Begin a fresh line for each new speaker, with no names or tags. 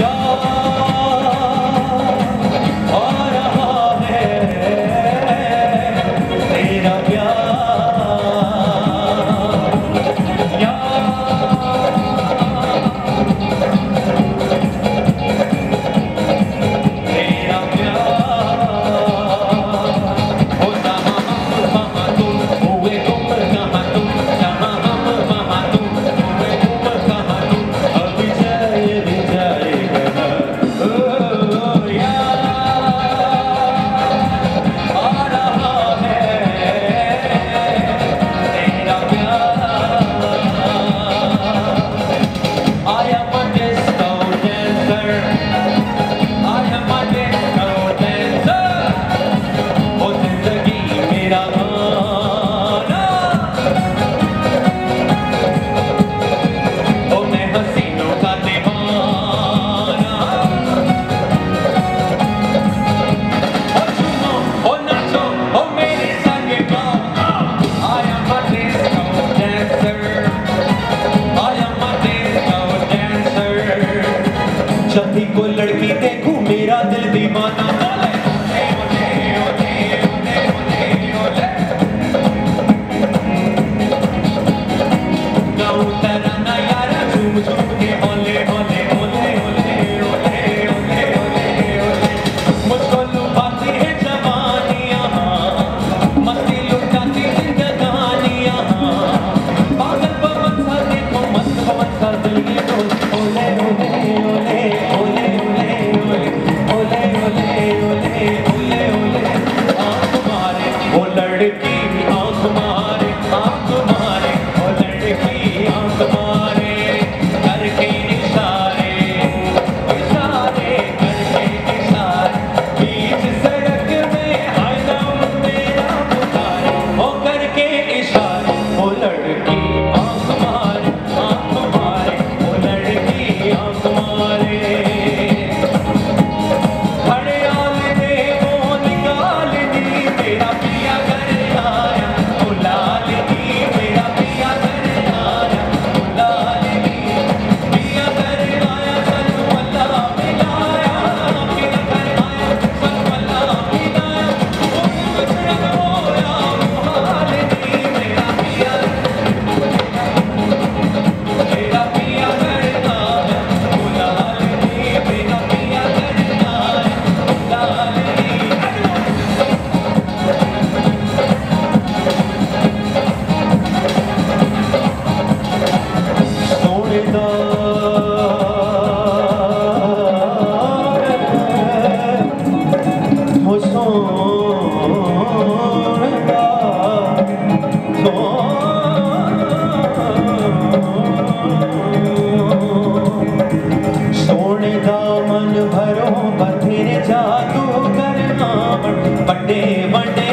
야. भरो बथेरे जादू कर बड़े बड़े